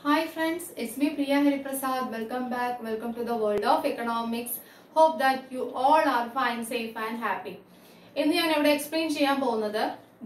Hi friends, it's me Priya Hariprasad. Welcome back. Welcome to the world of economics. Hope that you all are fine, safe and happy. ഇന്ന് ഞാൻ ഇവിടെ explain ചെയ്യാൻ പോകുന്നത്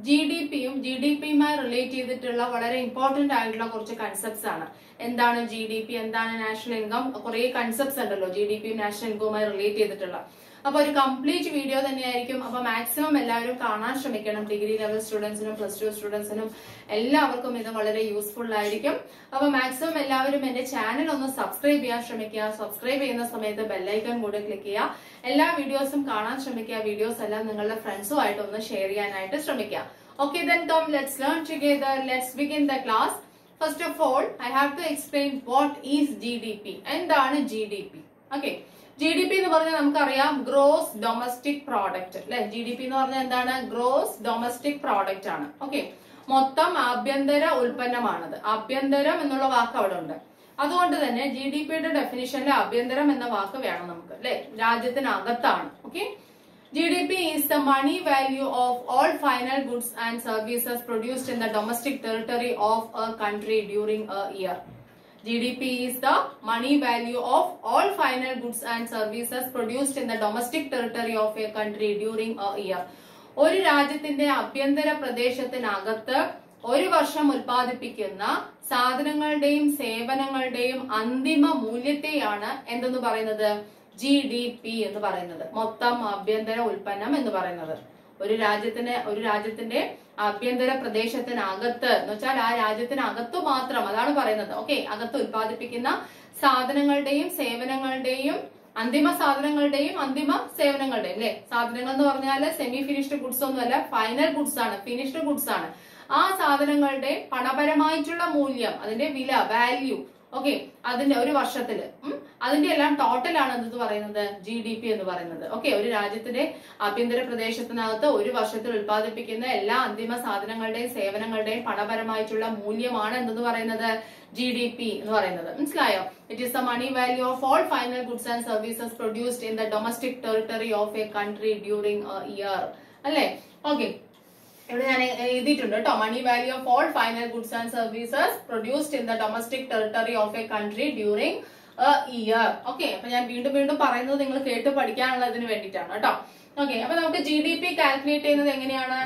G D പിയും G D പിയുമായി relate ചെയ്തിട്ടുള്ള വളരെ important ആയിട്ടുള്ള കുറച്ച് കൺസെപ്റ്റ്സ് ആണ് എന്താണ് ജി ഡി പി എന്താണ് നാഷണൽ ഇൻകം കുറെ കൺസെപ്റ്റ്സ് ഉണ്ടല്ലോ ജി ഡി പിയും നാഷണൽ ഇൻകവുമായി റിലേറ്റ് ചെയ്തിട്ടുള്ള അപ്പൊ ഒരു കംപ്ലീറ്റ് വീഡിയോ തന്നെയായിരിക്കും. അപ്പൊ മാക്സിമം എല്ലാവരും കാണാൻ ശ്രമിക്കണം. ഡിഗ്രി ലെവൽ സ്റ്റുഡൻസിനും പ്ലസ് ടു സ്റ്റുഡൻസിനും എല്ലാവർക്കും ഇത് വളരെ യൂസ്ഫുൾ ആയിരിക്കും. അപ്പൊ മാക്സിമം എല്ലാവരും എന്റെ ചാനൽ ഒന്ന് സബ്സ്ക്രൈബ് ചെയ്യാൻ ശ്രമിക്കുക. സബ്സ്ക്രൈബ് ചെയ്യുന്ന സമയത്ത് ബെല്ലൈക്കൺ കൂടെ ക്ലിക്ക് ചെയ്യുക. എല്ലാ വീഡിയോസും കാണാൻ ശ്രമിക്കുക. വീഡിയോസ് എല്ലാം നിങ്ങളുടെ ഫ്രണ്ട്സുമായിട്ട് ഒന്ന് ഷെയർ ചെയ്യാനായിട്ട് ശ്രമിക്കുക. Okay then come let's learn together let's begin the class first of all I have to explain what is G D P എന്താണ് G D P okay G D P എന്ന് പറഞ്ഞാൽ നമുക്കറിയാം gross domestic product അല്ലെ? G D P എന്ന് പറഞ്ഞാൽ എന്താണ്? Gross domestic product ആണ്. Okay മൊത്തം ആഭ്യന്തര ഉൽപ്പന്നമാണത്. ആഭ്യന്തരം എന്നുള്ള വാക്ക് അവിടെ ഉണ്ട്. അതുകൊണ്ട് തന്നെ ജി ഡി പിയുടെ ഡെഫിനിഷനിൽ ആഭ്യന്തരം എന്ന വാക്ക് വേണം നമുക്ക് അല്ലെ? രാജ്യത്തിനകത്താണ്. Okay G D P is the money value of all final goods and services produced in the domestic territory of a country during a year GDP is the money value of all final goods and services produced in the domestic territory of a country during a year. ഒരു രാജ്യത്തിന്റെ ആഭ്യന്തര പ്രദേശത്തിനകത്ത് ഒരു വർഷം ഉൽപ്പാദിപ്പിക്കുന്ന സാധനങ്ങളുടെയും സേവനങ്ങളുടെയും അന്തിമ മൂല്യത്തെയാണ് എന്തെന്ന് പറയുന്നത്? ജി എന്ന് പറയുന്നത്. മൊത്തം ആഭ്യന്തര ഉൽപ്പന്നം എന്ന് പറയുന്നത്. ഒരു രാജ്യത്തിന് ഒരു രാജ്യത്തിന്റെ ആഭ്യന്തര പ്രദേശത്തിനകത്ത് എന്ന് വെച്ചാൽ ആ രാജ്യത്തിനകത്തു മാത്രം അതാണ് പറയുന്നത്. ഓക്കെ അകത്ത് ഉത്പാദിപ്പിക്കുന്ന സാധനങ്ങളുടെയും സേവനങ്ങളുടെയും അന്തിമ സാധനങ്ങളുടെയും അന്തിമ സേവനങ്ങളുടെയും അല്ലെ? സാധനങ്ങൾ എന്ന് പറഞ്ഞാൽ സെമി ഫിനിഷ്ഡ് ഗുഡ്സ് ഒന്നുമല്ല ഫൈനൽ ഗുഡ്സ് ആണ് ഫിനിഷ്ഡ് ഗുഡ്സ് ആണ്. ആ സാധനങ്ങളുടെ പണപരമായിട്ടുള്ള മൂല്യം അതിന്റെ വില വാല്യൂ ഓക്കെ അതിന്റെ ഒരു വർഷത്തിൽ അതിന്റെ എല്ലാം ടോട്ടൽ ആണ് എന്ത് പറയുന്നത്? ജി ഡി പി എന്ന് പറയുന്നത്. ഓക്കെ ഒരു രാജ്യത്തിന്റെ ആഭ്യന്തര പ്രദേശത്തിനകത്ത് ഒരു വർഷത്തിൽ ഉത്പാദിപ്പിക്കുന്ന എല്ലാ അന്തിമ സാധനങ്ങളുടെയും സേവനങ്ങളുടെയും പണപരമായിട്ടുള്ള മൂല്യമാണ് എന്തെന്ന് പറയുന്നത്? ജി ഡി പി എന്ന് പറയുന്നത്. മനസ്സിലായോ? It is the money value of all final goods and services produced in the domestic territory of a country during year അല്ലേ? ഓക്കെ ഇവിടെ ഞാൻ എഴുതിയിട്ടുണ്ട് കേട്ടോ money value of all final goods and services produced in the domestic territory of a country during year okay അപ്പൊ ഞാൻ വീണ്ടും വീണ്ടും പറയുന്നത് നിങ്ങൾ കേട്ട് പഠിക്കാനുള്ളതിന് വേണ്ടിയിട്ടാണ് കേട്ടോ. ഓക്കെ അപ്പൊ നമുക്ക് ജി ഡി പി കാൽക്കുലേറ്റ് ചെയ്യുന്നത് എങ്ങനെയാണ്?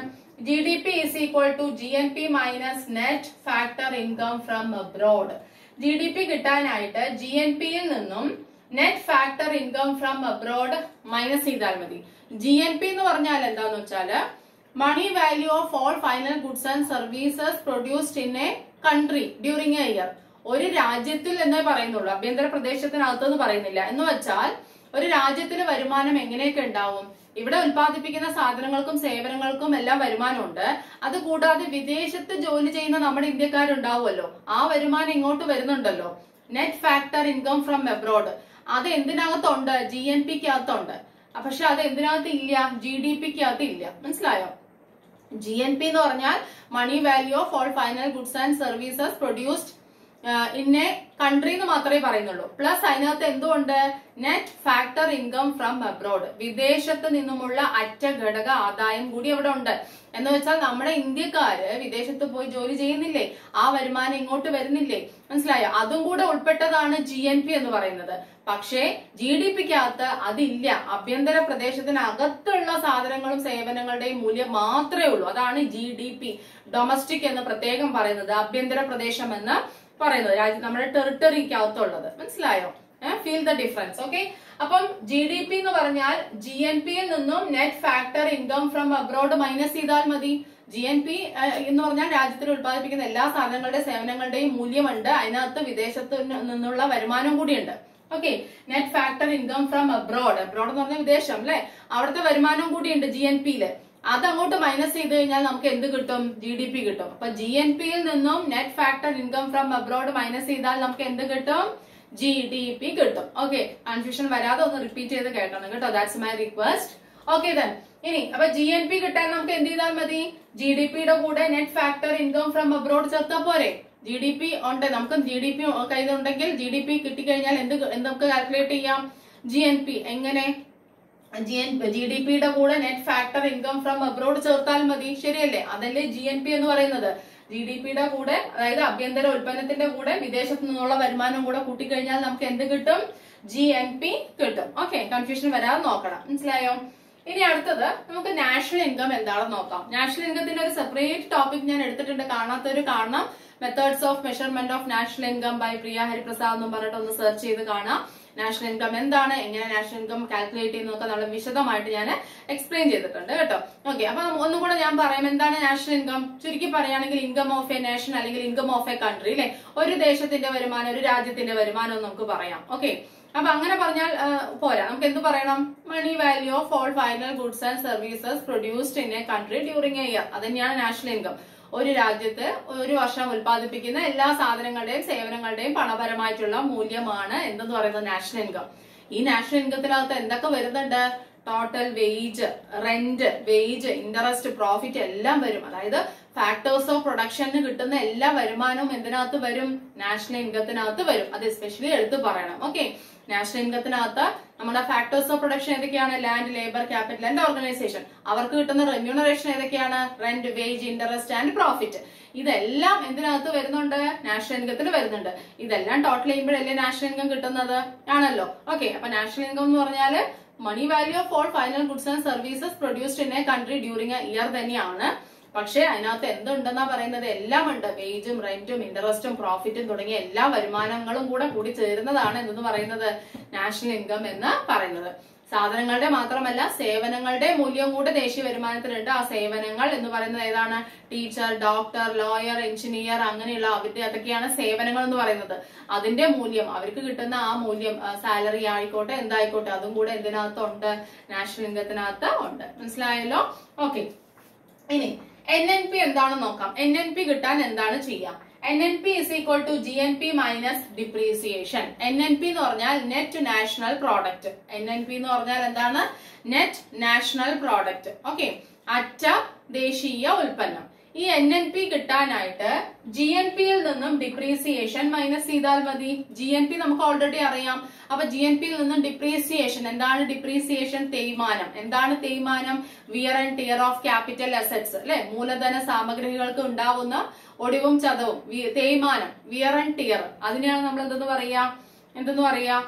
G D P is equal to G N P minus net factor income from abroad G D P കിട്ടാനായിട്ട് ജി എൻ പിയിൽ നിന്നും net factor income from abroad minus ചെയ്താൽ മതി. G N P എന്ന് പറഞ്ഞാൽ എന്താന്ന് വെച്ചാൽ money value of all final goods and services produced in a country during a year ഒരു രാജ്യത്തിൽ എന്നേ പറയുന്നുള്ളൂ. ആഭ്യന്തര പ്രദേശത്തിനകത്തെന്ന് പറയുന്നില്ല. എന്ന് വെച്ചാൽ ഒരു രാജ്യത്തിന് വരുമാനം എങ്ങനെയൊക്കെ ഉണ്ടാവും? ഇവിടെ ഉൽപ്പാദിപ്പിക്കുന്ന സാധനങ്ങൾക്കും സേവനങ്ങൾക്കും എല്ലാം വരുമാനമുണ്ട്. അത് കൂടാതെ വിദേശത്ത് ജോലി ചെയ്യുന്ന നമ്മുടെ ഇന്ത്യക്കാരുണ്ടാവുമല്ലോ. ആ വരുമാനം ഇങ്ങോട്ട് വരുന്നുണ്ടല്ലോ. Net factor income from abroad അത് എന്തിനകത്തുണ്ട്? ജി എൻ പിക്ക് അകത്തുണ്ട് പക്ഷെ അത് എന്തിനകത്ത് ഇല്ല? ജി ഡി പിക്ക് അകത്ത് ഇല്ല. മനസ്സിലായോ? ജി എൻ പി എന്ന് പറഞ്ഞാൽ money value of all final goods and services produced a country എന്ന് മാത്രമേ പറയുന്നുള്ളൂ. പ്ലസ് അതിനകത്ത് എന്തുകൊണ്ട് net factor income from abroad വിദേശത്ത് നിന്നുമുള്ള അറ്റ ഘടക ആദായം കൂടി അവിടെ ഉണ്ട്. എന്ന് വെച്ചാൽ നമ്മുടെ ഇന്ത്യക്കാര് വിദേശത്ത് പോയി ജോലി ചെയ്യുന്നില്ലേ? ആ വരുമാനം ഇങ്ങോട്ട് വരുന്നില്ലേ? മനസ്സിലായോ? അതും കൂടെ ഉൾപ്പെട്ടതാണ് ജി എൻ പി എന്ന് പറയുന്നത്. പക്ഷേ ജി ഡി പിക്കകത്ത് അതില്ല. ആഭ്യന്തര പ്രദേശത്തിനകത്തുള്ള സാധനങ്ങളും സേവനങ്ങളുടെയും മൂല്യം മാത്രമേ ഉള്ളൂ. അതാണ് ജി ഡി പി ഡൊമസ്റ്റിക് എന്ന് പ്രത്യേകം പറയുന്നത്. ആഭ്യന്തര പ്രദേശം എന്ന് പറയുന്നത്. നമ്മുടെ ടെറിട്ടറിക്കകത്തുള്ളത്. മനസ്സിലായോ? ഫീൽ ദ ഡിഫറൻസ് ഓക്കെ അപ്പം ജി ഡി പി എന്ന് പറഞ്ഞാൽ ജി എൻ പിയിൽ നിന്നും net factor income from abroad minus ചെയ്താൽ മതി. ജി എൻ പി എന്ന് പറഞ്ഞാൽ രാജ്യത്തിൽ ഉത്പാദിപ്പിക്കുന്ന എല്ലാ സാധനങ്ങളുടെയും സേവനങ്ങളുടെയും മൂല്യമുണ്ട്. അതിനകത്ത് വിദേശത്ത് നിന്നുള്ള വരുമാനം കൂടിയുണ്ട്. Okay net factor income from abroad abroad എന്ന് പറഞ്ഞാൽ വിദേശം അല്ലെ? അവിടുത്തെ വരുമാനം കൂടിയുണ്ട് ജി എൻ പിയിൽ അത് അങ്ങോട്ട് മൈനസ് ചെയ്ത് കഴിഞ്ഞാൽ നമുക്ക് എന്ത് കിട്ടും? ജി ഡി പി കിട്ടും. അപ്പൊ ജി എൻ പിയിൽ നിന്നും net factor income from abroad minus ചെയ്താൽ നമുക്ക് എന്ത് കിട്ടും? ജി ഡി പി കിട്ടും. ഓക്കെ കൺഫ്യൂഷൻ വരാതെ ഒന്ന് റിപ്പീറ്റ് ചെയ്ത് കേട്ടണം കേട്ടോ. That's my request okay then ഇനി അപ്പൊ ജി എൻ പി കിട്ടാൻ നമുക്ക് എന്ത് ചെയ്താൽ മതി? ജി ഡി പിയുടെ കൂടെ net factor income from abroad ചേർത്താൽ പോരെ? ജി ഡി പി ഉണ്ട്. നമുക്ക് ജി ഡി പി കയ്യിലുണ്ടെങ്കിൽ ജി ഡി പി കിട്ടിക്കഴിഞ്ഞാൽ എന്ത് നമുക്ക് കാൽക്കുലേറ്റ് ചെയ്യാം? ജി എൻ പി എങ്ങനെ? ജി എൻ ജി ഡി പിയുടെ കൂടെ net factor income from abroad ചേർത്താൽ മതി. ശരിയല്ലേ? അതല്ലേ ജി എൻ പി എന്ന് പറയുന്നത്. ജി ഡി പിയുടെ കൂടെ അതായത് ആഭ്യന്തര ഉൽപ്പന്നത്തിന്റെ കൂടെ വിദേശത്തു നിന്നുള്ള വരുമാനം കൂടെ കൂട്ടിക്കഴിഞ്ഞാൽ നമുക്ക് എന്ത് കിട്ടും? ജി എൻ പി കിട്ടും. ഓക്കെ കൺഫ്യൂഷൻ വരാതെ നോക്കണം. മനസ്സിലായോ? ഇനി അടുത്തത് നമുക്ക് നാഷണൽ ഇൻകം എന്താണെന്ന് നോക്കാം. നാഷണൽ ഇൻകത്തിന്റെ ഒരു സെപ്പറേറ്റ് ടോപ്പിക് ഞാൻ എടുത്തിട്ടുണ്ട്. കാണാത്തൊരു കാണണം methods of measurement of national income by Priya Hariprasad എന്നും പറഞ്ഞിട്ട് ഒന്ന് സെർച്ച് ചെയ്ത് കാണാം. നാഷണൽ ഇൻകം എന്താണ്? എങ്ങനെ നാഷണൽ ഇൻകം കാൽക്കുലേറ്റ് ചെയ്യുന്നതൊക്കെ നമ്മൾ വിശദമായിട്ട് ഞാൻ എക്സ്പ്ലെയിൻ ചെയ്തിട്ടുണ്ട് കേട്ടോ. ഓക്കെ അപ്പൊ ഒന്നും കൂടെ ഞാൻ പറയും. എന്താണ് നാഷണൽ ഇൻകം ചുരുക്കി പറയുകയാണെങ്കിൽ ഇൻകം ഓഫ് എ നേഷൻ അല്ലെങ്കിൽ ഇൻകം ഓഫ് എ കൺട്രി അല്ലെ ഒരു ദേശത്തിന്റെ വരുമാനം ഒരു രാജ്യത്തിന്റെ വരുമാനം എന്ന് നമുക്ക് പറയാം. ഓക്കെ അപ്പൊ അങ്ങനെ പറഞ്ഞാൽ പോരാ. നമുക്ക് എന്ത് പറയണം? Money value of all final goods and services produced in a country during a year അത് തന്നെയാണ് നാഷണൽ ഇൻകം ഒരു രാജ്യത്ത് ഒരു വർഷം ഉൽപ്പാദിപ്പിക്കുന്ന എല്ലാ സാധനങ്ങളുടെയും സേവനങ്ങളുടെയും പണപരമായിട്ടുള്ള മൂല്യമാണ് എന്തെന്ന് പറയുന്നത് നാഷണൽ ഇൻകം ഈ നാഷണൽ ഇൻകത്തിനകത്ത് എന്തൊക്കെ വരുന്നുണ്ട്? Total wage rent wage interest profit എല്ലാം വരും. അതായത് ഫാക്ടേഴ്സ് ഓഫ് പ്രൊഡക്ഷന് കിട്ടുന്ന എല്ലാ വരുമാനവും എന്തിനകത്ത് വരും? നാഷണൽ ഇൻകത്തിനകത്ത് വരും. അത് എസ്പെഷ്യലി എടുത്തു പറയണം. ഓക്കെ നാഷണൽ ഇൻകത്തിനകത്ത് നമ്മുടെ ഫാക്ടേഴ്സ് ഓഫ് പ്രൊഡക്ഷൻ ഏതൊക്കെയാണ്? Land labour capital and organisation അവർക്ക് കിട്ടുന്ന റെമ്യൂണറേഷൻ ഏതൊക്കെയാണ്? Rent wage interest and profit ഇതെല്ലാം എന്തിനകത്ത് വരുന്നുണ്ട്? നാഷണൽ ഇൻകത്തിൽ വരുന്നുണ്ട്. ഇതെല്ലാം ടോട്ടൽ ചെയ്യുമ്പോഴല്ലേ നാഷണൽ ഇൻകം കിട്ടുന്നത്? ആണല്ലോ. ഓക്കെ അപ്പൊ നാഷണൽ ഇൻകം എന്ന് പറഞ്ഞാൽ money value of all final goods and services produced in a country during a year തന്നെയാണ് പക്ഷെ അതിനകത്ത് എന്തുണ്ടെന്നാ പറയുന്നത് എല്ലാം ഉണ്ട് വേജും റെന്റും ഇൻട്രസ്റ്റും പ്രോഫിറ്റും തുടങ്ങിയ എല്ലാ വരുമാനങ്ങളും കൂടെ കൂടി ചേരുന്നതാണ് എന്തെന്ന് പറയുന്നത് നാഷണൽ ഇൻകം എന്ന് പറയുന്നത്. സാധനങ്ങളുടെ മാത്രമല്ല സേവനങ്ങളുടെ മൂല്യം കൂടെ ദേശീയ വരുമാനത്തിലുണ്ട്. ആ സേവനങ്ങൾ എന്ന് പറയുന്നത് ഏതാണ്? ടീച്ചർ ഡോക്ടർ ലോയർ എഞ്ചിനീയർ അങ്ങനെയുള്ള അവരുടെ അതൊക്കെയാണ് സേവനങ്ങൾ എന്ന് പറയുന്നത്. അതിന്റെ മൂല്യം അവർക്ക് കിട്ടുന്ന ആ മൂല്യം സാലറി ആയിക്കോട്ടെ എന്തായിക്കോട്ടെ അതും കൂടെ എന്തിനകത്തുണ്ട്? നാഷണൽ ഇൻകത്തിനകത്ത് ഉണ്ട്. മനസ്സിലായല്ലോ? ഓക്കെ ഇനി എൻ എൻ പി എന്താണെന്ന് നോക്കാം? എൻ എൻ പി കിട്ടാൻ എന്താണ് ചെയ്യാം? N N P is equal to G N P minus depreciation N N P എന്ന് പറഞ്ഞാൽ net national product N N P എന്ന് പറഞ്ഞാൽ എന്താണ്? നെറ്റ് നാഷണൽ പ്രോഡക്റ്റ് ഓക്കെ അറ്റ ദേശീയ ഉൽപ്പന്നം. ഈ എൻ എൻ പി കിട്ടാനായിട്ട് ജി എൻ പിയിൽ നിന്നും ഡിപ്രീസിയേഷൻ മൈനസ് ചെയ്താൽ മതി. ജി എൻ പി നമുക്ക് ഓൾറെഡി അറിയാം. അപ്പൊ ജി എൻ പിയിൽ നിന്നും ഡിപ്രീസിയേഷൻ എന്താണ് ഡിപ്രീസിയേഷൻ തേയ്മാനം. എന്താണ് തേയ്മാനം? Wear and tear of capital assets അല്ലെ? മൂലധന സാമഗ്രികൾക്ക് ഉണ്ടാവുന്ന ഒടിവും ചതവും തേയ്മാനം വിയർ ആൻഡ് ടിയർ അതിനെയാണ് നമ്മൾ എന്തെന്ന് പറയാ? എന്തെന്ന് പറയാ?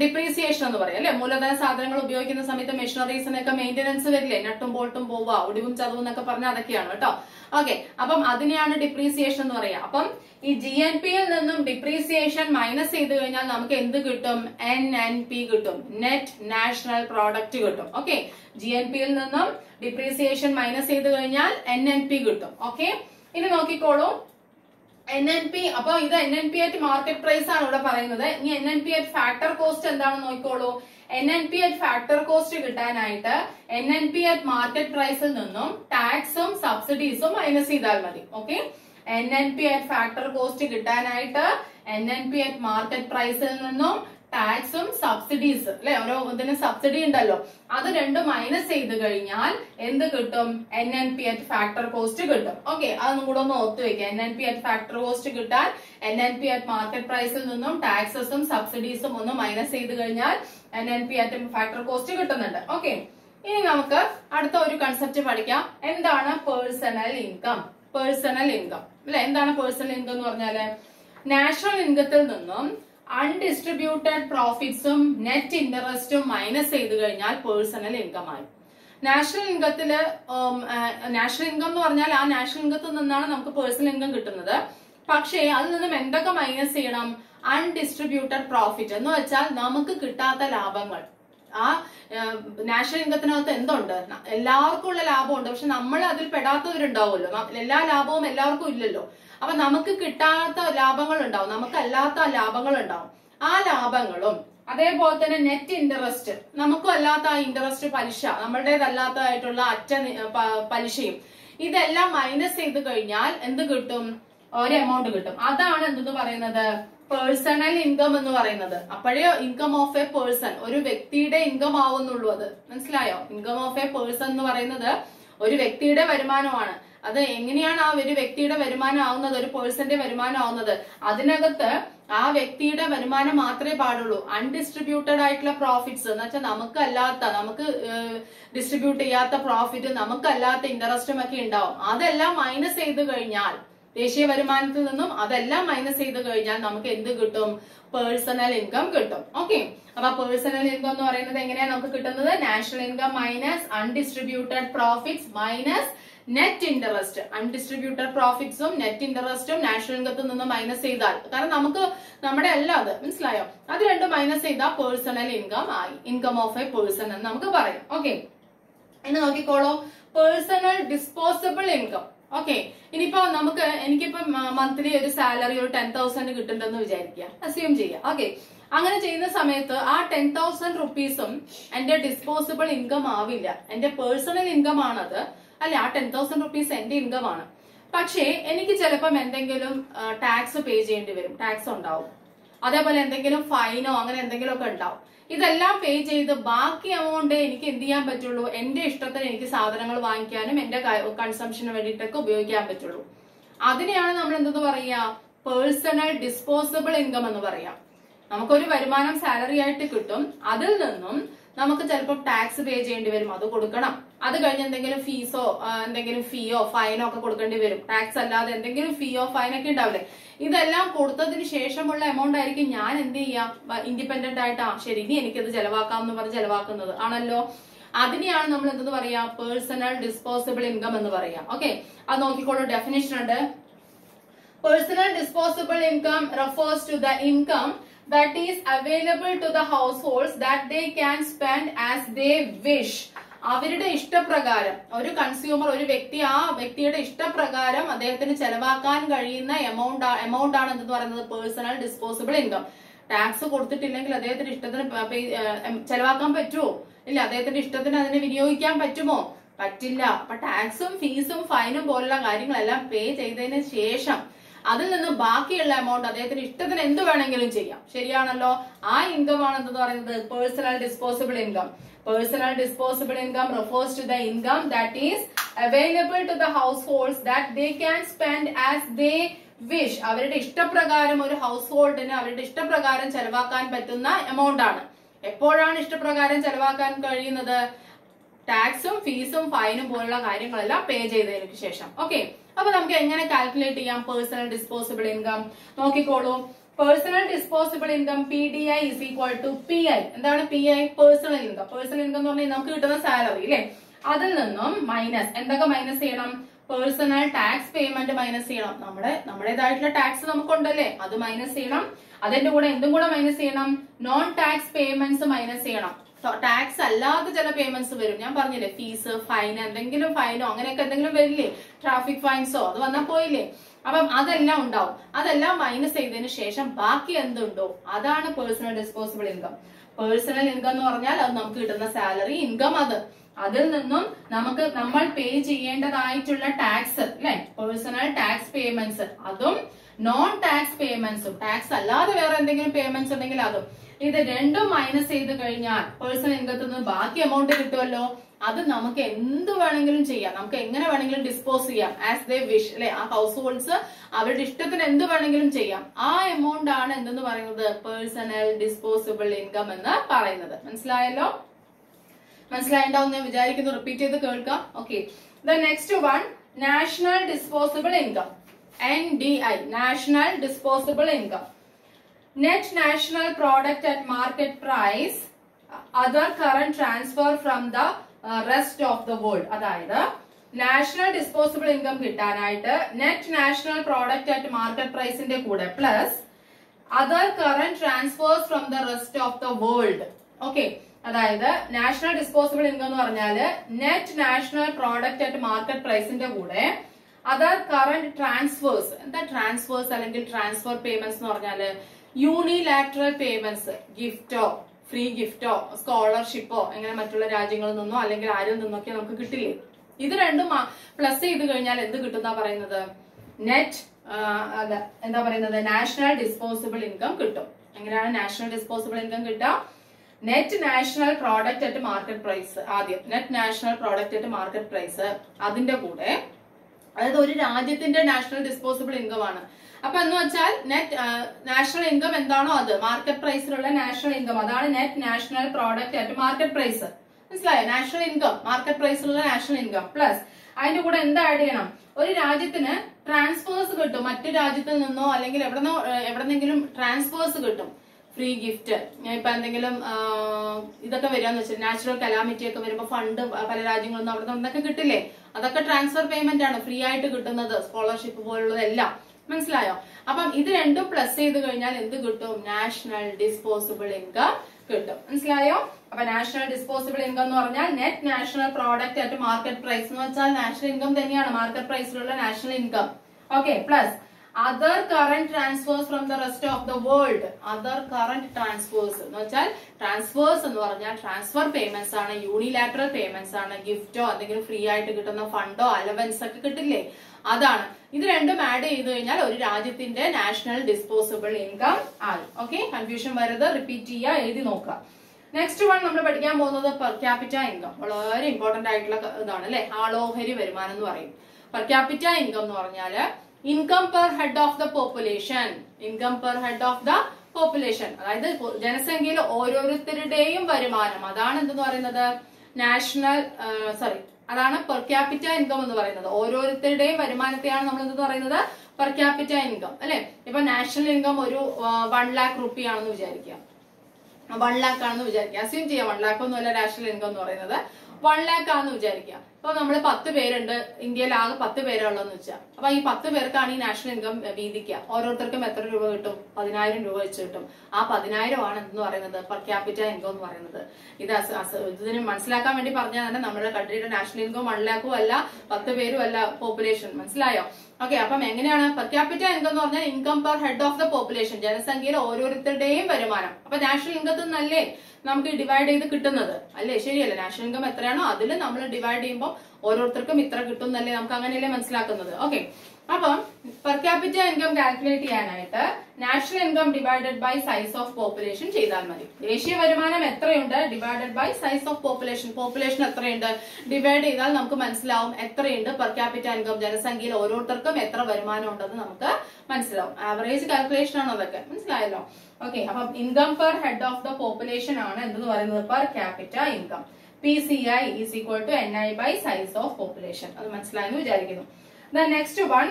ഡിപ്രീസിയേഷൻ എന്ന് പറയാം അല്ലെ? മൂലധന സാധനങ്ങൾ ഉപയോഗിക്കുന്ന സമയത്ത് മെഷീനറീസിനൊക്കെ മെയിന്റനൻസ് വരില്ലേ? നട്ടും ബോൾട്ടും പോവുക ഒടിവും ചതവും എന്നൊക്കെ പറഞ്ഞാൽ അതൊക്കെയാണ് കേട്ടോ. ഓക്കെ അപ്പം അതിനെയാണ് ഡിപ്രീസിയേഷൻ എന്ന് പറയുക അപ്പം ഈ ജി എൻ പിയിൽ നിന്നും ഡിപ്രീസിയേഷൻ മൈനസ് ചെയ്ത് കഴിഞ്ഞാൽ നമുക്ക് എന്ത് കിട്ടും? എൻ എൻ പി കിട്ടും. നെറ്റ് നാഷണൽ പ്രോഡക്റ്റ് കിട്ടും. ഓക്കെ ജി എൻ പിയിൽ നിന്നും ഡിപ്രീസിയേഷൻ മൈനസ് ചെയ്ത് കഴിഞ്ഞാൽ എൻ എൻ പി കിട്ടും. ഓക്കെ ഇനി നോക്കിക്കോളൂ. എൻ എൻ പി അപ്പൊ ഇത് N N P at market price ആണ് ഇവിടെ പറയുന്നത്. ഇനി N N P at factor cost എന്താണെന്ന് നോക്കിക്കോളൂ. N N P at factor cost കിട്ടാനായിട്ട് N N P at market പ്രൈസിൽ നിന്നും ടാക്സും സബ്സിഡീസും മൈനസ് ചെയ്താൽ മതി. Okay N N P at factor cost കിട്ടാനായിട്ട് N N P at market പ്രൈസിൽ നിന്നും ടാക്സും സബ്സിഡീസ് അല്ലെ ഓരോ ഇതിന് സബ്സിഡി ഉണ്ടല്ലോ. അത് രണ്ടും മൈനസ് ചെയ്ത് കഴിഞ്ഞാൽ എന്ത് കിട്ടും? N N P at factor cost കിട്ടും. ഓക്കെ അതൊന്നും കൂടെ ഒന്ന് ഓർത്ത് വെക്കുക N N P at factor cost കിട്ടാൻ N N P at market പ്രൈസിൽ നിന്നും ടാക്സസും സബ്സിഡീസും ഒന്ന് മൈനസ് ചെയ്ത് കഴിഞ്ഞാൽ N N P at factor cost കിട്ടുന്നുണ്ട്. ഓക്കെ ഇനി നമുക്ക് അടുത്ത ഒരു കൺസെപ്റ്റ് പഠിക്കാം. എന്താണ് പേഴ്സണൽ ഇൻകം പേഴ്സണൽ ഇൻകം അല്ലെ? എന്താണ് പേഴ്സണൽ ഇൻകം എന്ന് പറഞ്ഞാൽ? നാഷണൽ ഇൻകത്തിൽ നിന്നും അൺഡിസ്ട്രിബ്യൂട്ടഡ് പ്രോഫിറ്റ്സും നെറ്റ് ഇൻട്രസ്റ്റും മൈനസ് ചെയ്ത് കഴിഞ്ഞാൽ പേഴ്സണൽ ഇൻകം ആയി. നാഷണൽ ഇൻകത്തിൽ നാഷണൽ ഇൻകം എന്ന് പറഞ്ഞാൽ ആ നാഷണൽ ഇൻകത്തിൽ നിന്നാണ് നമുക്ക് പേഴ്സണൽ ഇൻകം കിട്ടുന്നത്. പക്ഷേ അതിൽ നിന്നും എന്തൊക്കെ മൈനസ് ചെയ്യണം? അൺഡിസ്ട്രിബ്യൂട്ടഡ് പ്രോഫിറ്റ് എന്ന് വെച്ചാൽ നമുക്ക് കിട്ടാത്ത ലാഭങ്ങൾ. ആ നാഷണൽ ഇൻകത്തിനകത്ത് എന്തുണ്ട്? എല്ലാവർക്കും ഉള്ള ലാഭമുണ്ട്. പക്ഷെ നമ്മൾ അതിൽ പെടാത്തവരുണ്ടാവുമല്ലോ. എല്ലാ ലാഭവും എല്ലാവർക്കും ഇല്ലല്ലോ. അപ്പൊ നമുക്ക് കിട്ടാത്ത ലാഭങ്ങൾ ഉണ്ടാവും നമുക്കല്ലാത്ത ലാഭങ്ങൾ ഉണ്ടാവും ആ ലാഭങ്ങളും അതേപോലെ തന്നെ നെറ്റ് ഇൻട്രസ്റ്റ് നമുക്കും അല്ലാത്ത ഇൻട്രസ്റ്റ് പലിശ നമ്മളുടേതല്ലാത്തതായിട്ടുള്ള അറ്റ പലിശയും ഇതെല്ലാം മൈനസ് ചെയ്ത് കഴിഞ്ഞാൽ എന്ത് കിട്ടും? ഒരു എമൗണ്ട് കിട്ടും. അതാണ് എന്തെന്ന് പറയുന്നത്? പേഴ്സണൽ ഇൻകം എന്ന് പറയുന്നത്. അപ്പോഴേ ഇൻകം ഓഫ് എ പേഴ്സൺ ഒരു വ്യക്തിയുടെ ഇൻകം ആവുന്നുള്ളൂ അത്. മനസ്സിലായോ? ഇൻകം ഓഫ് എ പേഴ്സൺ എന്ന് പറയുന്നത് ഒരു വ്യക്തിയുടെ വരുമാനമാണ്. അത് എങ്ങനെയാണ് ആ ഒരു വ്യക്തിയുടെ വരുമാനം ആവുന്നത്? ഒരു പേഴ്സന്റെ വരുമാനം ആവുന്നത്? അതിനകത്ത് ആ വ്യക്തിയുടെ വരുമാനം മാത്രമേ പാടുള്ളൂ. അൺഡിസ്ട്രിബ്യൂട്ടഡ് ആയിട്ടുള്ള പ്രോഫിറ്റ്സ് എന്ന് വെച്ചാൽ നമുക്കല്ലാത്ത നമുക്ക് ഡിസ്ട്രിബ്യൂട്ട് ചെയ്യാത്ത പ്രോഫിറ്റ് നമുക്കല്ലാത്ത ഇൻട്രസ്റ്റും ഒക്കെ ഉണ്ടാവും. അതെല്ലാം മൈനസ് ചെയ്ത് കഴിഞ്ഞാൽ ദേശീയ വരുമാനത്തിൽ നിന്നും അതെല്ലാം മൈനസ് ചെയ്ത് കഴിഞ്ഞാൽ നമുക്ക് എന്ത് കിട്ടും? പേഴ്സണൽ ഇൻകം കിട്ടും. ഓക്കെ അപ്പൊ പേഴ്സണൽ ഇൻകം എന്ന് പറയുന്നത് എങ്ങനെയാണ് നമുക്ക് കിട്ടുന്നത്? National income minus undistributed profits minus net interest undistributed പ്രോഫിറ്റ്സും net ഇൻട്രസ്റ്റും നാഷണൽ ഇൻകത്തിൽ നിന്ന് മൈനസ് ചെയ്താൽ. കാരണം നമുക്ക് നമ്മുടെ അല്ലാതെ മനസ്സിലായോ? അത് രണ്ടും മൈനസ് ചെയ്താൽ പേഴ്സണൽ ഇൻകം ആയി. ഇൻകം ഓഫ് എ പേഴ്സൺ എന്ന് നമുക്ക് പറയാം. ഓക്കെ ഇനി നോക്കിക്കോളൂ. പേഴ്സണൽ ഡിസ്പോസിബിൾ ഇൻകം ഓക്കെ ഇനിയിപ്പോ നമുക്ക് എനിക്കിപ്പോ മന്ത്ലി ഒരു സാലറി ഒരു ടെൻ തൗസൻഡ് കിട്ടുന്നുണ്ടെന്ന് വിചാരിക്കുക. അസ്യൂം ചെയ്യാം ഓക്കെ അങ്ങനെ ചെയ്യുന്ന സമയത്ത് ആ ടെൻ തൗസൻഡ് റുപ്പീസും എന്റെ ഡിസ്പോസിബിൾ ഇൻകം ആവില്ല. എന്റെ പേഴ്സണൽ ഇൻകം ആണത് അല്ലെ ആ ടെൻ തൗസൻഡ് റുപ്പീസ് എന്റെ ഇൻകം ആണ്. പക്ഷേ എനിക്ക് ചിലപ്പം എന്തെങ്കിലും ടാക്സ് പേ ചെയ്യേണ്ടി വരും. ടാക്സ് ഉണ്ടാവും. അതേപോലെ എന്തെങ്കിലും ഫൈനോ അങ്ങനെ എന്തെങ്കിലും ഒക്കെ ഉണ്ടാവും. ഇതെല്ലാം പേ ചെയ്ത് ബാക്കി എമൗണ്ട് എനിക്ക് എന്ത് ചെയ്യാൻ പറ്റുള്ളൂ? എന്റെ ഇഷ്ടത്തിന് എനിക്ക് സാധനങ്ങൾ വാങ്ങിക്കാനും എന്റെ കൺസംഷന് വേണ്ടിയിട്ടൊക്കെ ഉപയോഗിക്കാൻ പറ്റുള്ളൂ. അതിനെയാണ് നമ്മൾ എന്തെന്ന് പറയാ? പേഴ്സണൽ ഡിസ്പോസിബിൾ ഇൻകം എന്ന് പറയാം. നമുക്കൊരു വരുമാനം സാലറി ആയിട്ട് കിട്ടും. അതിൽ നിന്നും നമുക്ക് ചിലപ്പോൾ ടാക്സ് പേ ചെയ്യേണ്ടി വരും. അത് കൊടുക്കണം. അത് കഴിഞ്ഞ് എന്തെങ്കിലും ഫീസോ എന്തെങ്കിലും ഫീയോ ഫൈനോ ഒക്കെ കൊടുക്കേണ്ടി വരും. ടാക്സ് അല്ലാതെ എന്തെങ്കിലും ഫീയോ ഫൈനൊക്കെ ഉണ്ടാവില്ലേ? ഇതെല്ലാം കൊടുത്തതിന് ശേഷമുള്ള എമൗണ്ട് ആയിരിക്കും ഞാൻ എന്ത് ചെയ്യാം? ഇൻഡിപെൻഡന്റ് ആയിട്ട്. ആ ശരി ഇനി എനിക്കത് ചെലവാക്കാം എന്ന് പറഞ്ഞ് ചെലവാക്കുന്നത്. ആണല്ലോ? അതിനെയാണ് നമ്മൾ എന്തെന്ന് പറയാ? പേഴ്സണൽ ഡിസ്പോസിബിൾ ഇൻകം എന്ന് പറയാം. ഓക്കെ അത് നോക്കിക്കോളൂ. ഡെഫിനേഷൻ ഉണ്ട്. Personal disposable income refers to the income that is available to the households that they can spend as they wish. അവരുടെ ഇഷ്ടപ്രകാരം ഒരു കൺസ്യൂമർ ഒരു വ്യക്തി ആ വ്യക്തിയുടെ ഇഷ്ടപ്രകാരം അദ്ദേഹത്തിന് ചെലവാക്കാൻ കഴിയുന്ന എമൗണ്ട് എമൗണ്ട് ആണ് എന്തെന്ന് പറയുന്നത്? പേഴ്സണൽ ഡിസ്പോസിബിൾ ഇൻകം ടാക്സ് കൊടുത്തിട്ടില്ലെങ്കിൽ അദ്ദേഹത്തിന്റെ ഇഷ്ടത്തിന് ചെലവാക്കാൻ പറ്റുമോ? ഇല്ല അദ്ദേഹത്തിന്റെ ഇഷ്ടത്തിന് അതിനെ വിനിയോഗിക്കാൻ പറ്റുമോ? പറ്റില്ല. അപ്പൊ ടാക്സും ഫീസും ഫൈനും പോലുള്ള കാര്യങ്ങളെല്ലാം പേ ചെയ്തതിന് ശേഷം അതിൽ നിന്ന് ബാക്കിയുള്ള എമൗണ്ട് അദ്ദേഹത്തിന് ഇഷ്ടത്തിന് എന്ത് വേണമെങ്കിലും ചെയ്യാം. ശരിയാണല്ലോ? ആ ഇൻകം ആണ് എന്ന് പറയുന്നത് personal disposable income personal disposable income refers to the income that is available to the households that they can spend as they wish അവരുടെ ഇഷ്ടപ്രകാരം ഒരു ഹൗസ് ഹോൾഡിന് അവരുടെ ഇഷ്ടപ്രകാരം ചെലവാക്കാൻ പറ്റുന്ന എമൗണ്ട് ആണ്. എപ്പോഴാണ് ഇഷ്ടപ്രകാരം ചെലവാക്കാൻ കഴിയുന്നത്? ടാക്സും ഫീസും ഫൈനും പോലുള്ള കാര്യങ്ങളെല്ലാം പേ ചെയ്തതിനു ശേഷം. ഓക്കെ അപ്പൊ നമുക്ക് എങ്ങനെ കാൽക്കുലേറ്റ് ചെയ്യാം? പേഴ്സണൽ ഡിസ്പോസിബിൾ ഇൻകം നോക്കിക്കോളൂ. Personal disposable income P D I is equal to P I എന്താണ് P I personal income personal income എന്ന് പറഞ്ഞാൽ നമുക്ക് കിട്ടുന്ന സാലറി അല്ലേ അതിൽ നിന്നും മൈനസ് എന്തൊക്കെ മൈനസ് ചെയ്യണം? പേഴ്സണൽ ടാക്സ് പേയ്മെന്റ് മൈനസ് ചെയ്യണം. നമ്മുടെ നമ്മുടേതായിട്ടുള്ള ടാക്സ് നമുക്കുണ്ടല്ലേ? അത് മൈനസ് ചെയ്യണം. അതിന്റെ കൂടെ എന്തും കൂടെ മൈനസ് ചെയ്യണം? നോൺ ടാക്സ് പേയ്മെന്റ്സ് മൈനസ് ചെയ്യണം. ടാക്സ് അല്ലാതെ ചില പേയ്മെന്റ്സ് വരും. ഞാൻ പറഞ്ഞില്ലേ ഫീസ് ഫൈൻ എന്തെങ്കിലും ഫൈനോ അങ്ങനെയൊക്കെ എന്തെങ്കിലും വരില്ലേ? ട്രാഫിക് ഫൈൻസോ അത് വന്നാൽ പോയില്ലേ? അപ്പം അതെല്ലാം ഉണ്ടാവും. അതെല്ലാം മൈനസ് ചെയ്തതിന് ശേഷം ബാക്കി എന്തുണ്ടോ? അതാണ് personal disposable income personal income എന്ന് പറഞ്ഞാൽ അത് നമുക്ക് കിട്ടുന്ന സാലറി ഇൻകം അത്. അതിൽ നിന്നും നമുക്ക് നമ്മൾ പേ ചെയ്യേണ്ടതായിട്ടുള്ള ടാക്സ് അല്ലെ? പേഴ്സണൽ ടാക്സ് പേയ്മെന്റ്സ് അതും നോൺ ടാക്സ് പേയ്മെന്റ്സും ടാക്സ് അല്ലാതെ വേറെ എന്തെങ്കിലും പേയ്മെന്റ്സ് ഉണ്ടെങ്കിൽ അതും. ഇത് രണ്ടും മൈനസ് ചെയ്ത് കഴിഞ്ഞാൽ പേഴ്സണൽ ഇൻകത്തിൽ ബാക്കി എമൗണ്ട് കിട്ടുമല്ലോ. അത് നമുക്ക് എന്ത് വേണമെങ്കിലും ചെയ്യാം. നമുക്ക് എങ്ങനെ വേണമെങ്കിലും ഡിസ്പോസ് ചെയ്യാം. ആസ് ദേ വിഷ് അല്ലെ? ആ ഹൗസ് ഹോൾഡ്സ് അവരുടെ ഇഷ്ടത്തിന് എന്ത് വേണമെങ്കിലും ചെയ്യാം. ആ എമൗണ്ട് ആണ് എന്തെന്ന് പറയുന്നത്? പേഴ്സണൽ ഡിസ്പോസിബിൾ ഇൻകം എന്ന് പറയുന്നത്. മനസ്സിലായല്ലോ? മനസ്സിലായിട്ടുണ്ടാവും ഞാൻ വിചാരിക്കുന്നു. റിപ്പീറ്റ് ചെയ്ത് കേൾക്കാം. Okay the next one national disposable income N D I national disposable income net national product at market price other current transfer from the rest of the world അതായത് national disposable income കിട്ടാനായിട്ട് net national product at market പ്രൈസിന്റെ കൂടെ plus other current transfers from the rest of the world okay അതായത് national disposable income എന്ന് പറഞ്ഞാൽ net national product at market പ്രൈസിന്റെ കൂടെ other current transfers എന്താ transfers അല്ലെങ്കിൽ transfer payments എന്ന് പറഞ്ഞാൽ യൂണിലാറ്ററൽ പേയ്മെന്റ്സ് ഗിഫ്റ്റോ ഫ്രീ ഗിഫ്റ്റോ സ്കോളർഷിപ്പോ അങ്ങനെ മറ്റുള്ള രാജ്യങ്ങളിൽ നിന്നോ അല്ലെങ്കിൽ ആരിൽ നിന്നൊക്കെ നമുക്ക് കിട്ടില്ലേ? ഇത് രണ്ടും പ്ലസ് ചെയ്ത് കഴിഞ്ഞാൽ എന്ത് കിട്ടുന്ന പറയുന്നത്? നെറ്റ് അതെ എന്താ പറയുന്നത്? നാഷണൽ ഡിസ്പോസിബിൾ ഇൻകം കിട്ടും. എങ്ങനെയാണ് നാഷണൽ ഡിസ്പോസിബിൾ ഇൻകം കിട്ടുക? Net national product at market price ആദ്യം. Net national product at market price അതിന്റെ കൂടെ. അതായത് ഒരു രാജ്യത്തിന്റെ നാഷണൽ ഡിസ്പോസിബിൾ ഇൻകം ആണ്. അപ്പൊ എന്ന് വെച്ചാൽ നെറ്റ് നാഷണൽ ഇൻകം എന്താണോ അത്? മാർക്കറ്റ് പ്രൈസിലുള്ള നാഷണൽ ഇൻകം അതാണ് net national product at market price മനസ്സിലായോ? നാഷണൽ ഇൻകം മാർക്കറ്റ് പ്രൈസിലുള്ള നാഷണൽ ഇൻകം പ്ലസ് അതിന്റെ കൂടെ എന്താ ആഡ് ചെയ്യണം? ഒരു രാജ്യത്തിന് ട്രാൻസ്ഫേഴ്സ് കിട്ടും. മറ്റു രാജ്യത്തിൽ നിന്നോ അല്ലെങ്കിൽ എവിടെന്നോ എവിടെന്നെങ്കിലും ട്രാൻസ്ഫേഴ്സ് കിട്ടും. ഫ്രീ ഗിഫ്റ്റ് ഇപ്പൊ എന്തെങ്കിലും ഇതൊക്കെ വരികയെന്ന് വെച്ചാൽ നാച്ചുറൽ കലാമിറ്റി ഒക്കെ വരുമ്പോൾ ഫണ്ട് പല രാജ്യങ്ങളിൽ നിന്ന് അവിടെ നിന്നൊക്കെ കിട്ടില്ലേ? അതൊക്കെ ട്രാൻസ്ഫർ പേയ്മെന്റ് ആണ്. ഫ്രീ ആയിട്ട് കിട്ടുന്നത്. സ്കോളർഷിപ്പ് പോലുള്ളതെല്ലാം. മനസ്സിലായോ? അപ്പം ഇത് രണ്ടും പ്ലസ് ചെയ്ത് കഴിഞ്ഞാൽ എന്ത് കിട്ടും? നാഷണൽ ഡിസ്പോസിബിൾ ഇൻകം കിട്ടും. മനസ്സിലായോ? അപ്പൊ നാഷണൽ ഡിസ്പോസിബിൾ ഇൻകം എന്ന് പറഞ്ഞാൽ net national product at market price എന്ന് വെച്ചാൽ നാഷണൽ ഇൻകം തന്നെയാണ് market പ്രൈസിലുള്ള national income okay plus other current transfers from the rest of the world other current transfers എന്ന് വെച്ചാൽ ട്രാൻസ്ഫേഴ്സ് എന്ന് പറഞ്ഞാൽ ട്രാൻസ്ഫർ പേയ്മെന്റ്സ് ആണ് യൂണിലാറ്ററൽ പേയ്മെന്റ്സ് ആണ് ഗിഫ്റ്റോ എന്തെങ്കിലും ഫ്രീ ആയിട്ട് കിട്ടുന്ന ഫണ്ടോ അലവൻസ് ഒക്കെ കിട്ടില്ലേ? അതാണ്. ഇത് രണ്ടും ആഡ് ചെയ്ത് കഴിഞ്ഞാൽ ഒരു രാജ്യത്തിന്റെ നാഷണൽ ഡിസ്പോസിബിൾ ഇൻകം ആയി ഓക്കെ കൺഫ്യൂഷൻ വരുന്നത് റിപ്പീറ്റ് ചെയ്യുക എഴുതി നോക്കുക. നെക്സ്റ്റ് വൺ നമ്മൾ പഠിക്കാൻ പോകുന്നത് പെർ ക്യാപിറ്റ ഇൻകം വളരെ ഇമ്പോർട്ടന്റ് ആയിട്ടുള്ള ഇതാണ് അല്ലെ? ആളോഹരി വരുമാനം എന്ന് പറയും. പെർ ക്യാപിറ്റ ഇൻകം എന്ന് പറഞ്ഞാൽ income per head of the population income per head of the population അതായത് ജനസംഖ്യയിൽ ഓരോരുത്തരുടെയും വരുമാനം. അതാണ് എന്തെന്ന് പറയുന്നത്? നാഷണൽ സോറി അതാണ് പെർ ക്യാപിറ്റ ഇൻകം എന്ന് പറയുന്നത്. ഓരോരുത്തരുടെയും വരുമാനത്തെയാണ് നമ്മൾ എന്തെന്ന് പറയുന്നത്? പെർ ക്യാപിറ്റ ഇൻകം അല്ലെ? ഇപ്പൊ നാഷണൽ ഇൻകം ഒരു വൺ ലാക്ക് റുപ്പി ആണെന്ന് വിചാരിക്കുക. വൺ ലാക്ക് ആണെന്ന് വിചാരിക്കുക. അസ്യൂം ചെയ്യാം വൺ ലാക്ക് ഒന്നുമല്ല നാഷണൽ ഇൻകം എന്ന് പറയുന്നത്. വൺ ലാക്ക് ആണെന്ന് വിചാരിക്കുക. ഇപ്പൊ നമ്മൾ പത്ത് പേരുണ്ട്. ഇന്ത്യയിൽ ആകെ പത്ത് പേരുള്ളതെന്ന് വെച്ചാൽ അപ്പൊ ഈ പത്ത് പേർക്കാണ് ഈ നാഷണൽ ഇൻകം വീതിക്കുക. ഓരോരുത്തർക്കും എത്ര രൂപ കിട്ടും? പതിനായിരം രൂപ വെച്ച് കിട്ടും. ആ പതിനായിരം ആണ് എന്ന് പറയുന്നത്? പെർ ക്യാപിറ്റ ഇൻകം എന്ന് പറയുന്നത്. ഇത് ഇതിന് മനസ്സിലാക്കാൻ വേണ്ടി പറഞ്ഞാൽ തന്നെ നമ്മുടെ കൺട്രിയുടെ നാഷണൽ ഇൻകം വൺ ലാക്കും അല്ല പത്ത് പേരും അല്ല പോപ്പുലേഷൻ മനസ്സിലായോ? ഓക്കെ അപ്പം എങ്ങനെയാണ് പെർ ക്യാപിറ്റ ഇൻകം എന്ന് പറഞ്ഞാൽ income per head of the population ജനസംഖ്യയിലെ ഓരോരുത്തരുടെയും വരുമാനം. അപ്പൊ നാഷണൽ ഇൻകത്തിൽ നിന്നല്ലേ നമുക്ക് ഡിവൈഡ് ചെയ്ത് കിട്ടുന്നത്? അല്ലേ? ശരിയല്ലേ? നാഷണൽ ഇൻകം എത്രയാണോ അതിൽ നമ്മൾ ഡിവൈഡ് ചെയ്യുമ്പോൾ ഓരോരുത്തർക്കും ഇത്ര കിട്ടും എന്നല്ലേ നമുക്ക് അങ്ങനെയല്ലേ മനസ്സിലാക്കുന്നത്. ഓക്കെ അപ്പം പെർ ക്യാപിറ്റ ഇൻകം കാൽക്കുലേറ്റ് ചെയ്യാനായിട്ട് national income divided by size of population ചെയ്താൽ മതി. ദേശീയ വരുമാനം എത്രയുണ്ട്? Divided by size of population population എത്രയുണ്ട്? ഡിവൈഡ് ചെയ്താൽ നമുക്ക് മനസ്സിലാവും എത്രയുണ്ട് പെർ ക്യാപിറ്റ ഇൻകം ജനസംഖ്യയിൽ ഓരോരുത്തർക്കും എത്ര വരുമാനം ഉണ്ടെന്ന് നമുക്ക് മനസ്സിലാവും. ആവറേജ് കാൽക്കുലേഷൻ ആണ് അതൊക്കെ? മനസ്സിലായല്ലോ? ഓക്കെ അപ്പം income per head of the population ആണ് എന്ന് പറയുന്നത്? Per capita income P C I is equal to N I by size of population അത് മനസ്സിലായെന്ന് വിചാരിക്കുന്നു. Next one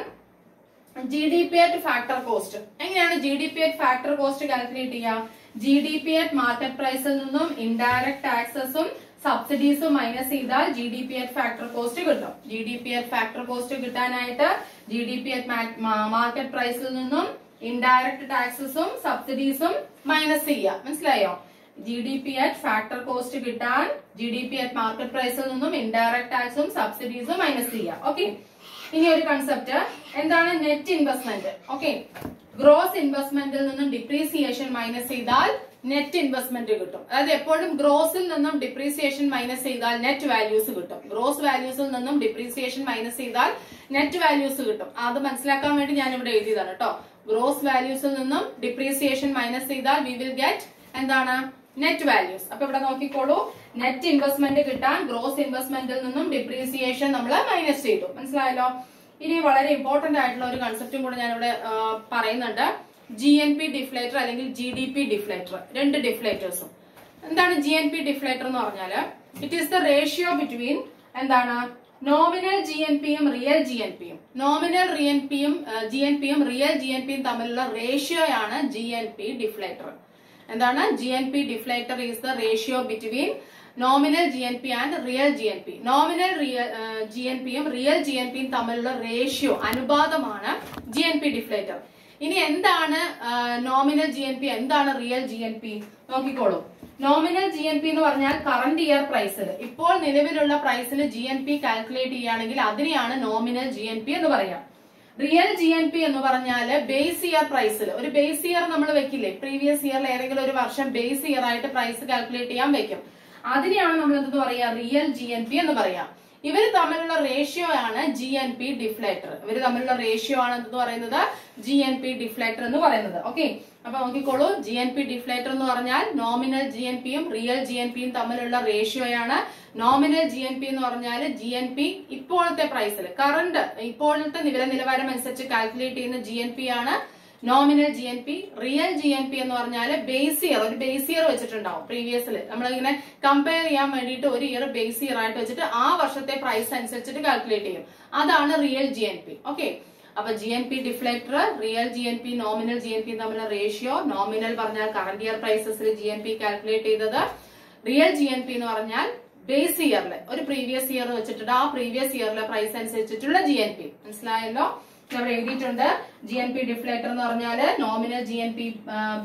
G D P at factor cost എങ്ങനെയാണ് G D P at factor cost calculate ചെയ്യുക G D P at market പ്രൈസിൽ നിന്നും indirect ടാക്സസും സബ്സിഡീസും minus ചെയ്താൽ G D P at factor cost കിട്ടും. G D P at factor cost കിട്ടാനായിട്ട് G D P at market പ്രൈസിൽ നിന്നും ഇൻഡയറക്ട് ടാക്സസും സബ്സിഡീസും മൈനസ് ചെയ്യുക മനസ്സിലായോ? G D P at factor cost കിട്ടാൻ G D P at market പ്രൈസിൽ നിന്നും ഇൻഡയറക്ട് ടാക്സും സബ്സിഡീസും മൈനസ് ചെയ്യുക ഓക്കെ ഇനി ഒരു കൺസെപ്റ്റ് എന്താണ് നെറ്റ് ഇൻവെസ്റ്റ്മെന്റ് ഓക്കെ ഗ്രോസ് ഇൻവെസ്റ്റ്മെന്റിൽ നിന്നും ഡിപ്രീസിയേഷൻ മൈനസ് ചെയ്താൽ നെറ്റ് ഇൻവെസ്റ്റ്മെന്റ് കിട്ടും. അതായത് എപ്പോഴും ഗ്രോസിൽ നിന്നും ഡിപ്രീസിയേഷൻ മൈനസ് ചെയ്താൽ നെറ്റ് വാല്യൂസ് കിട്ടും. ഗ്രോസ് വാല്യൂസിൽ നിന്നും ഡിപ്രീസിയേഷൻ മൈനസ് ചെയ്താൽ നെറ്റ് വാല്യൂസ് കിട്ടും. അത് മനസ്സിലാക്കാൻ വേണ്ടി ഞാൻ ഇവിടെ എഴുതിയതാണ് കേട്ടോ ഗ്രോസ് വാല്യൂസിൽ നിന്നും ഡിപ്രീസിയേഷൻ മൈനസ് ചെയ്താൽ വി വിൽ ഗെറ്റ് എന്താണ്? നെറ്റ് വാല്യൂസ് അപ്പൊ ഇവിടെ നോക്കിക്കോളൂ. നെറ്റ് ഇൻവെസ്റ്റ്മെന്റ് കിട്ടാൻ ഗ്രോസ് ഇൻവെസ്റ്റ്മെന്റിൽ നിന്നും ഡിപ്രീസിയേഷൻ നമ്മൾ മൈനസ് ചെയ്തു. മനസ്സിലായല്ലോ? ഇനി വളരെ ഇമ്പോർട്ടന്റ് ആയിട്ടുള്ള ഒരു കൺസെപ്റ്റും കൂടെ ഞാൻ ഇവിടെ പറയുന്നുണ്ട്. ജി എൻ പി ഡിഫ്ലേറ്റർ അല്ലെങ്കിൽ ജി ഡി പി ഡിഫ്ലേറ്റർ രണ്ട് ഡിഫ്ലേറ്റേഴ്സും എന്താണ് ജി എൻ പി ഡിഫ്ലേറ്റർ എന്ന് പറഞ്ഞാൽ it is the ratio between എന്താണ്? നോമിനൽ ജി എൻ പിയും റിയൽ ജി എൻ പിയും നോമിനൽ റിയൻ പിയും ജി എൻ പിയും റിയൽ ജി എൻ പിയും തമ്മിലുള്ള റേഷ്യോയാണ് ജി എൻ പി ഡിഫ്ലേറ്റർ എന്താണ് G N P deflator is the ratio between nominal G N P and real G N P nominal G N പിയും real G N പിയും തമ്മിലുള്ള ratio അനുപാതമാണ് G N P deflator ഇനി എന്താണ് nominal G N P എന്താണ് real G N P നോക്കിക്കോളൂ nominal G N P എന്ന് പറഞ്ഞാൽ കറന്റ് ഇയർ പ്രൈസിൽ ഇപ്പോൾ നിലവിലുള്ള പ്രൈസിൽ ജി എൻ പി കാൽക്കുലേറ്റ് ചെയ്യുകയാണെങ്കിൽ അതിനെയാണ് നോമിനൽ ജി എൻ പി എന്ന് പറയാം റിയൽ ജി എൻ പി എന്ന് പറഞ്ഞാൽ ബേസ് ഇയർ പ്രൈസിൽ ഒരു ബേസ് ഇയർ നമ്മൾ വെക്കില്ലേ? പ്രീവിയസ് ഇയറിൽ ഏതെങ്കിലും ഒരു വർഷം ബേസ് ഇയർ ആയിട്ട് പ്രൈസ് കാൽക്കുലേറ്റ് ചെയ്യാൻ വെക്കും. അതിനെയാണ് നമ്മൾ എന്തെന്ന് പറയാ? റിയൽ ജി എൻ പി എന്ന് പറയാം. ഇവർ തമ്മിലുള്ള റേഷ്യോ ആണ് ജി എൻ പി ഡിഫ്ലേറ്റർ ഇവർ തമ്മിലുള്ള റേഷ്യോ ആണ് എന്തെന്ന് പറയുന്നത്? ജി എൻ പി ഡിഫ്ലേറ്റർ എന്ന് പറയുന്നത്. ഓക്കെ അപ്പൊ നോക്കിക്കോളൂ. ജി എൻ പി ഡിഫ്ലേറ്റർ എന്ന് പറഞ്ഞാൽ നോമിനൽ ജി എൻ പിയും റിയൽ ജി എൻ പിയും തമ്മിലുള്ള റേഷ്യോയാണ് നോമിനൽ ജി എൻ പി എന്ന് പറഞ്ഞാൽ ജി എൻ പി ഇപ്പോഴത്തെ പ്രൈസിൽ കറണ്ട് ഇപ്പോഴത്തെ നില നിലവാരം അനുസരിച്ച് കാൽക്കുലേറ്റ് ചെയ്യുന്ന ജി എൻ പി ആണ് nominal G N P real G N P എന്ന് പറഞ്ഞാൽ ബേസ് ഇയർ ഒരു ബേസ് ഇയർ വെച്ചിട്ടുണ്ടാവും പ്രീവിയസിൽ നമ്മളിങ്ങനെ കമ്പയർ ചെയ്യാൻ വേണ്ടിയിട്ട് ഒരു ഇയർ ബേസ് ഇയർ ആയിട്ട് വെച്ചിട്ട് ആ വർഷത്തെ പ്രൈസ് അനുസരിച്ചിട്ട് കാൽക്കുലേറ്റ് ചെയ്യും അതാണ് real G N P okay അപ്പൊ G N P deflator real G N P nominal G N P തമ്മിലുള്ള റേഷ്യോ നോമിനൽ പറഞ്ഞാൽ കറന്റ് ഇയർ പ്രൈസസിൽ ജി എൻ പി കാൽക്കുലേറ്റ് ചെയ്തത് റിയൽ ജി എൻ പി എന്ന് പറഞ്ഞാൽ ബേസ് ഇയറിലെ ഒരു പ്രീവിയസ് ഇയർ വെച്ചിട്ടുണ്ട്. ആ പ്രീവിയസ് ഇയറിലെ പ്രൈസ് അനുസരിച്ചിട്ടുള്ള ജി എൻ പി മനസ്സിലായല്ലോ? ഇവിടെ എഴുതിയിട്ടുണ്ട്. ജി എൻ പി ഡിഫ്ലേറ്റർ എന്ന് പറഞ്ഞാൽ nominal G N P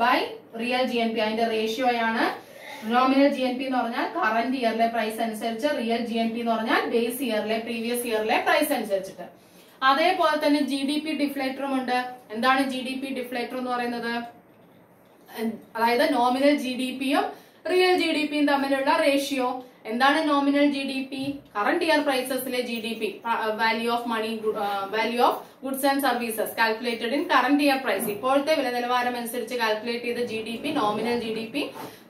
by real G N P അതിന്റെ റേഷ്യോയാണ് നോമിനൽ ജി എൻ പി എന്ന് പറഞ്ഞാൽ കറന്റ് ഇയറിലെ പ്രൈസ് അനുസരിച്ച് റിയൽ ജി എൻ പി എന്ന് പറഞ്ഞാൽ ബേസ് ഇയറിലെ പ്രീവിയസ് ഇയറിലെ പ്രൈസ് അനുസരിച്ചിട്ട്. അതേപോലെ തന്നെ ജി ഡി പി ഡിഫ്ലേറ്ററും ഉണ്ട്. എന്താണ് ജി ഡി പി ഡിഫ്ലേറ്റർ എന്ന് പറയുന്നത്? അതായത് നോമിനൽ ജി ഡി പിയും റിയൽ ജി ഡി പിയും തമ്മിലുള്ള റേഷ്യോ എന്താണ് nominal G D P current year പ്രൈസസിലെ G D P value of money value of goods and services calculated in current year price ഇപ്പോഴത്തെ വില നിലവാരം അനുസരിച്ച് കാൽക്കുലേറ്റ് ചെയ്ത G D P nominal G D P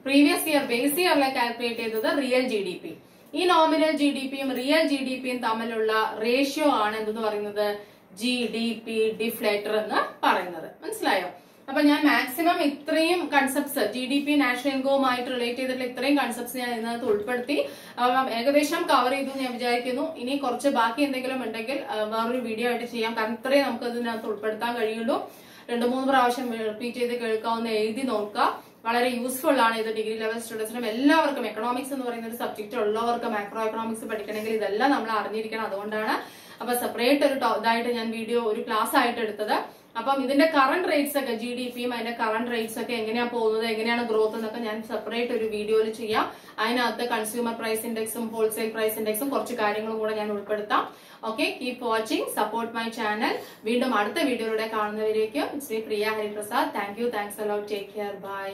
previous year base ഇയറിലെ calculate ചെയ്തത് real G D P ഈ nominal G D പിയും real G D പിയും തമ്മിലുള്ള റേഷ്യോ ആണ് എന്തെന്ന് പറയുന്നത്? ജി ഡി പി ഡിഫ്ലേറ്റർ എന്ന് പറയുന്നത്. മനസ്സിലായോ? അപ്പൊ ഞാൻ മാക്സിമം ഇത്രയും concepts G D P national ഇൻകവുമായിട്ട് relate ചെയ്തിട്ടുള്ള ഇത്രയും കൺസെപ്റ്റ്സ് ഞാൻ ഇതിനകത്ത് ഉൾപ്പെടുത്തി. ഏകദേശം കവർ ചെയ്തു ഞാൻ വിചാരിക്കുന്നു. ഇനി കുറച്ച് ബാക്കി എന്തെങ്കിലും ഉണ്ടെങ്കിൽ വേറൊരു വീഡിയോ ആയിട്ട് ചെയ്യാം. കാരണം ഇത്രയും നമുക്ക് ഇതിനകത്ത് ഉൾപ്പെടുത്താൻ കഴിയുള്ളൂ. രണ്ട് മൂന്ന് പ്രാവശ്യം റിപ്പീറ്റ് ചെയ്ത് കേൾക്കാവുന്ന എഴുതി നോക്കുക. വളരെ യൂസ്ഫുൾ ആണ് ഇത് ഡിഗ്രി ലെവൽ സ്റ്റുഡൻസിനും എല്ലാവർക്കും എക്കണോമിക്സ് എന്ന് പറയുന്ന ഒരു സബ്ജക്റ്റ് ഉള്ളവർക്ക് മാക്രോ എക്കണോമിക്സ് പഠിക്കണമെങ്കിൽ ഇതെല്ലാം നമ്മൾ അറിഞ്ഞിരിക്കണം അതുകൊണ്ടാണ്. അപ്പൊ സെപ്പറേറ്റ് ഒരു ഇതായിട്ട് ഞാൻ വീഡിയോ ഒരു ക്ലാസ് ആയിട്ട് എടുത്തത്. അപ്പം ഇതിന്റെ കറണ്ട് റേറ്റ്സ് ഒക്കെ ജി ഡി പിയും അതിന്റെ കറണ്ട് റേറ്റ്സ് ഒക്കെ എങ്ങനെയാണ് പോകുന്നത് എങ്ങനെയാണ് ഗ്രോത്ത് എന്നൊക്കെ ഞാൻ സെപ്പറേറ്റ് ഒരു വീഡിയോയിൽ ചെയ്യാം. അതിനകത്ത് കൺസ്യൂമർ പ്രൈസ് ഇൻഡെക്സും ഹോൾസെയിൽ പ്രൈസ് ഇൻഡെക്സും കുറച്ച് കാര്യങ്ങളും കൂടെ ഞാൻ ഉൾപ്പെടുത്താം. Okay keep watching support my channel വീണ്ടും അടുത്ത വീഡിയോയിലൂടെ കാണുന്നവരേക്കും Sree Priya Hariprasad. Thank you thanks a lot take care bye